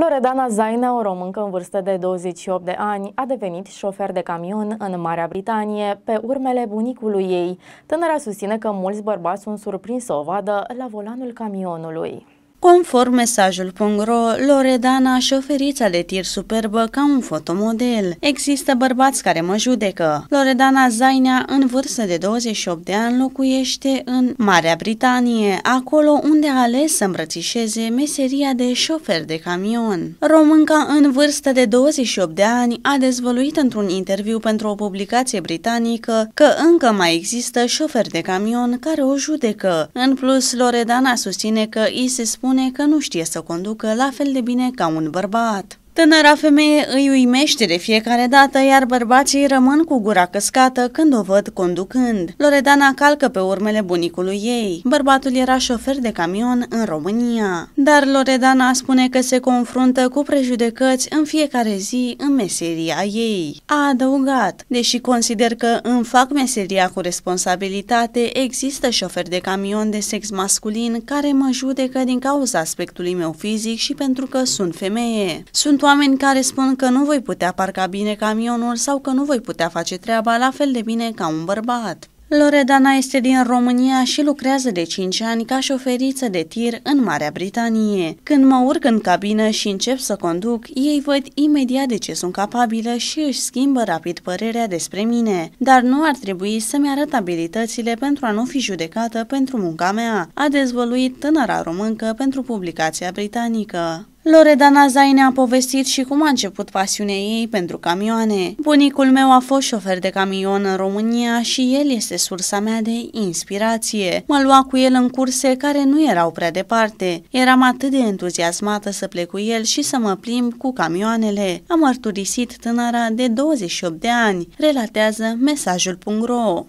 Loredana Zaina, o româncă în vârstă de 28 de ani, a devenit șofer de camion în Marea Britanie pe urmele bunicului ei. Tânăra susține că mulți bărbați sunt surprins să o vadă la volanul camionului. Conform mesajul.ro, Loredana, șoferița de tir superbă ca un fotomodel. Există bărbați care mă judecă. Loredana Zainea, în vârstă de 28 de ani, locuiește în Marea Britanie, acolo unde a ales să îmbrățișeze meseria de șofer de camion. Românca, în vârstă de 28 de ani, a dezvăluit într-un interviu pentru o publicație britanică că încă mai există șoferi de camion care o judecă. În plus, Loredana susține că îi se spune spune că nu știe să conducă la fel de bine ca un bărbat. Tânăra femeie îi uimește de fiecare dată, iar bărbații rămân cu gura căscată când o văd conducând. Loredana calcă pe urmele bunicului ei. Bărbatul era șofer de camion în România. Dar Loredana spune că se confruntă cu prejudecăți în fiecare zi în meseria ei. A adăugat, deși consider că îmi fac meseria cu responsabilitate, există șoferi de camion de sex masculin care mă judecă din cauza aspectului meu fizic și pentru că sunt femeie. Sunt oameni care spun că nu voi putea parca bine camionul sau că nu voi putea face treaba la fel de bine ca un bărbat. Loredana este din România și lucrează de 5 ani ca șoferiță de tir în Marea Britanie. Când mă urc în cabină și încep să conduc, ei văd imediat de ce sunt capabilă și își schimbă rapid părerea despre mine. Dar nu ar trebui să-mi arăt abilitățile pentru a nu fi judecată pentru munca mea, a dezvăluit tânăra româncă pentru publicația britanică. Loredana Zaine a povestit și cum a început pasiunea ei pentru camioane. Bunicul meu a fost șofer de camion în România și el este sursa mea de inspirație. Mă lua cu el în curse care nu erau prea departe. Eram atât de entuziasmată să plec cu el și să mă plimb cu camioanele. A mărturisit tânăra de 28 de ani, relatează mesajul.ro.